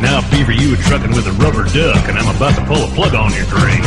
Now, Beaver, you were trucking with a rubber duck, and I'm about to pull a plug on your drink.